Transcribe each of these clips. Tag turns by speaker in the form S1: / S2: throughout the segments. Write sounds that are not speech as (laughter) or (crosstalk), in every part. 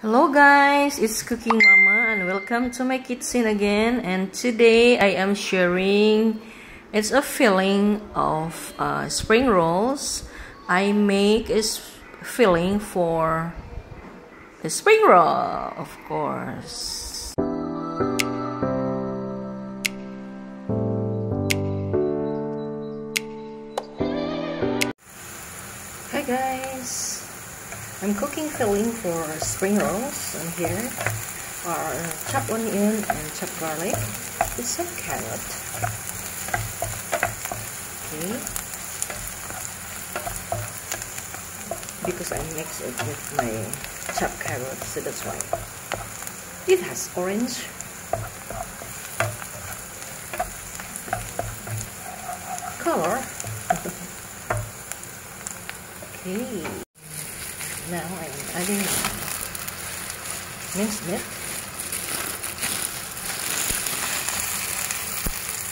S1: Hello guys, it's Cooking Mama and welcome to my kitchen again and today I am sharing it's a filling of uh, spring rolls. I make a filling for the spring roll of course. Hi guys, I'm cooking filling for spring rolls and here are chopped onion and chopped garlic with some carrot. Okay. Because I mix it with my chopped carrot, so that's why. It has orange. Color. (laughs) okay. Now I am adding minced meat.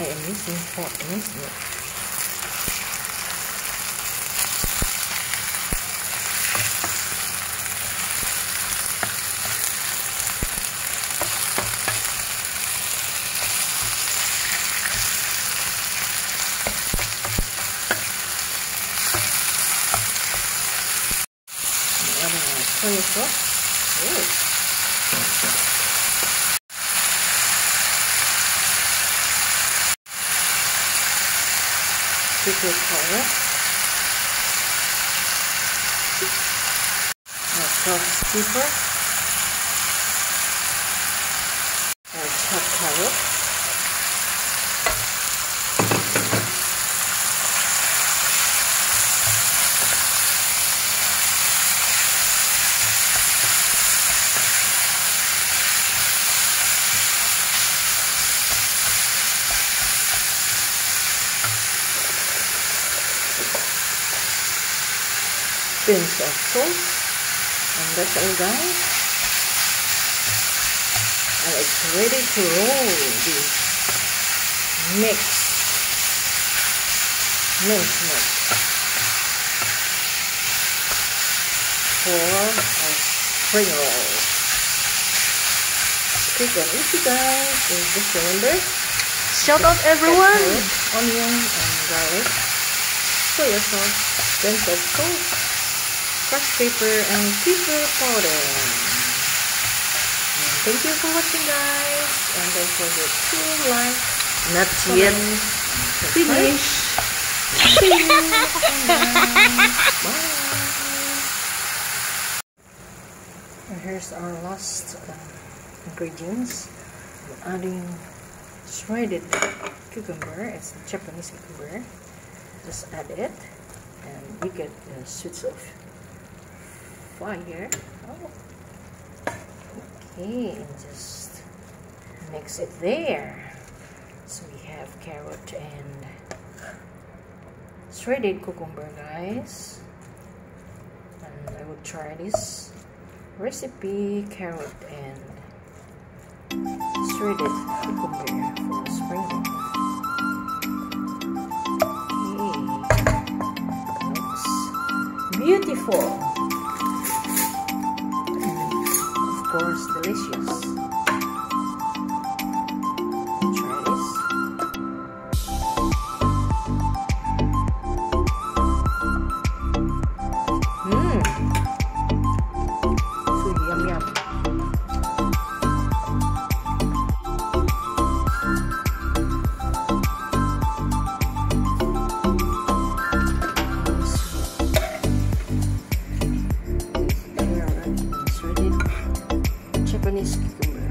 S1: I am using pork minced meat. soy sauce. Ooh. Pickled carrot. Now chopped pepper. And chopped carrot. Pinch of salt and that's all guys and it's ready to roll this mix. Minced meat for a spring roll quick and easy guys just remember shout out everyone. Onion and garlic soy sauce pinch of salt crushed paper and pepper powder. And thank you for watching guys and don't forget to like, not yet finish. See you. Bye. And here's our last uh, ingredients. I'm adding shredded cucumber. It's a Japanese cucumber. Just add it and you get the sweets of fire. Oh. Okay, and just mix it there. So we have carrot and shredded cucumber, guys. And I will try this recipe carrot and shredded course delicious.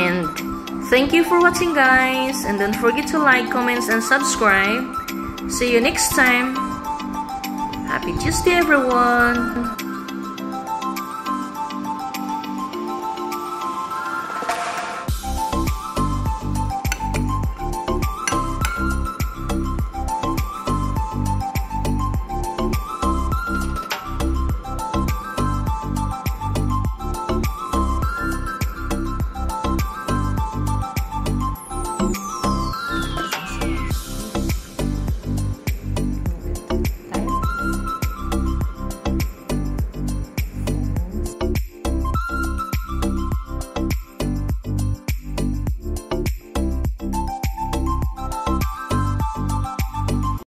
S1: And thank you for watching guys. And don't forget to like, comments, and subscribe. See you next time.
S2: Happy Tuesday everyone!